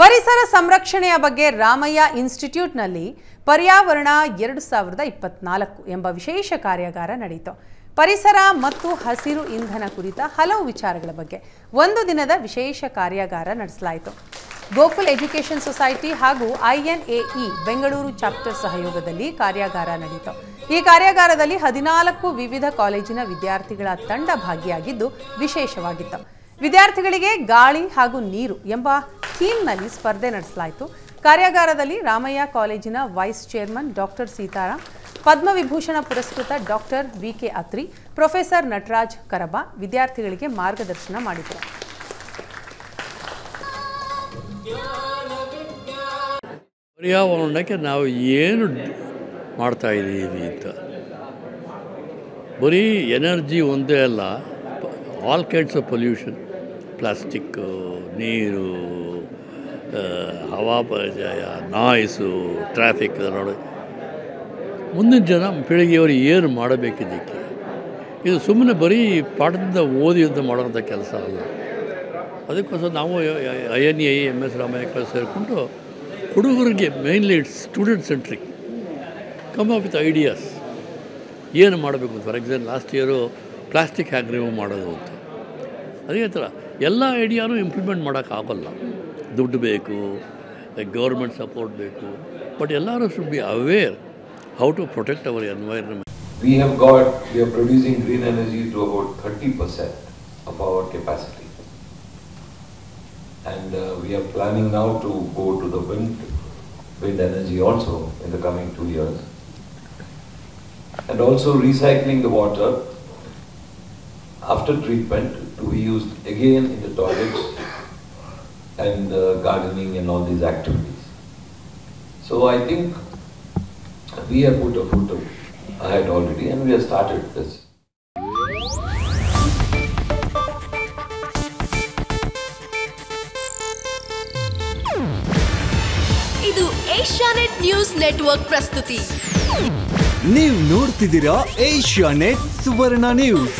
ಪರಿಸರ ಸಂರಕ್ಷಣೆಯ ಬಗ್ಗೆ ರಾಮಯ್ಯ ಇನ್ಸ್ಟಿಟ್ಯೂಟ್ನಲ್ಲಿ ಪರ್ಯಾವರಣ ಎರಡು ಸಾವಿರದ ಇಪ್ಪತ್ನಾಲ್ಕು ಎಂಬ ವಿಶೇಷ ಕಾರ್ಯಾಗಾರ ನಡೆಯಿತು ಪರಿಸರ ಮತ್ತು ಹಸಿರು ಇಂಧನ ಕುರಿತ ಹಲವು ವಿಚಾರಗಳ ಬಗ್ಗೆ ಒಂದು ದಿನದ ವಿಶೇಷ ಕಾರ್ಯಾಗಾರ ನಡೆಸಲಾಯಿತು. ಗೋಕುಲ್ ಎಜುಕೇಷನ್ ಸೊಸೈಟಿ ಹಾಗೂ ಐಎನ್ಎಇ ಬೆಂಗಳೂರು ಚಾಪ್ಟರ್ ಸಹಯೋಗದಲ್ಲಿ ಕಾರ್ಯಾಗಾರ ನಡೆಯಿತು ಈ ಕಾರ್ಯಾಗಾರದಲ್ಲಿ ಹದಿನಾಲ್ಕು ವಿವಿಧ ಕಾಲೇಜಿನ ವಿದ್ಯಾರ್ಥಿಗಳ ತಂಡ ಭಾಗಿಯಾಗಿದ್ದು ವಿಶೇಷವಾಗಿತ್ತು. ವಿದ್ಯಾರ್ಥಿಗಳಿಗೆ ಗಾಳಿ ಹಾಗೂ ನೀರು ಎಂಬ ಥೀಮ್ನಲ್ಲಿ ಸ್ಪರ್ಧೆ ನಡೆಸಲಾಯಿತು. ಕಾರ್ಯಾಗಾರದಲ್ಲಿ ರಾಮಯ್ಯ ಕಾಲೇಜಿನ vice chairman doctor Sitaram Padma Vibhushan ಪುರಸ್ಕೃತ doctor V K Atri, professor Nataraj ಕರಬ ವಿದ್ಯಾರ್ಥಿಗಳಿಗೆ ಮಾರ್ಗದರ್ಶನ ಮಾಡಿದರು. ಪರ್ಯಾವರಣಕ್ಕೆ ನಾವು ಏನು ಮಾಡ್ತಾ ಇದ್ದೀವಿ ಅಂತ. ಬರೀ ಎನರ್ಜಿ ಒಂದೇ ಅಲ್ಲ, all kinds of pollution plastic ನೀರು ಹವಾಪರಿಚಯ ನಾಯ್ಸು ಟ್ರಾಫಿಕ್ ನೋಡಿ. ಮುಂದಿನ ಜನ ಪೀಳಿಗೆಯವರು ಏನು ಮಾಡಬೇಕಿದ್ದಕ್ಕೆ? ಇದು ಸುಮ್ಮನೆ ಬರೀ ಪಾಠದಿಂದ ಅಂತ ಮಾಡೋಂಥ ಕೆಲಸ ಅಲ್ಲ. ಅದಕ್ಕೋಸ್ಕರ ನಾವು I N A M S Ramayana ಸೇರಿಕೊಂಡು ಹುಡುಗರಿಗೆ mainly it's student centric come up with ideas ಏನು ಮಾಡಬೇಕು? For example last year plastic hack remove ಮಾಡೋದು ಅಂತ. ಅದೇ ಥರ ಎಲ್ಲ ಐಡಿಯಾನು ಇಂಪ್ಲಿಮೆಂಟ್ ಮಾಡೋಕ್ಕಾಗಲ್ಲ ದುಡ್ಡು ಬೇಕು ಗೌರ್ಮೆಂಟ್ ಸಪೋರ್ಟ್ ಬೇಕು ಬಟ್ ಎಲ್ಲರೂ should be aware how to protect our environment We have got, we are producing green energy to about thirty percent of our capacity. And uh, we are planning now to go to the wind, wind energy also in the coming two years. And also recycling the water after treatment to be used again in the toilets and uh, gardening and all these activities. So I think we have put a foot ahead already and we have started this. ಇದು Asianet news network ಪ್ರಸ್ತುತಿ ನೀವು ನೋಡ್ತಿದ್ದೀರಾ Asianet ಸುವರ್ಣ news